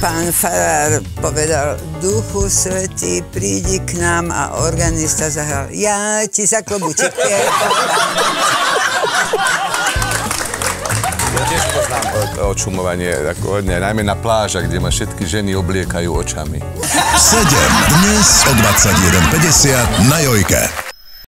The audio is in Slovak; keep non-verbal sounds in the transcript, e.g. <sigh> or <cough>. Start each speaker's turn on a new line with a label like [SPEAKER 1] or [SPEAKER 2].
[SPEAKER 1] Pán Farár povedal, Duchu Svetý, prídi k nám a organista zahral, ja ti za klobuček <laughs>
[SPEAKER 2] Ja tiež poznám eh, očumovanie, ako hodne, najmä na plážach, kde ma všetky ženy obliekajú očami.
[SPEAKER 3] 7 dnes o 21.50 na Jojke.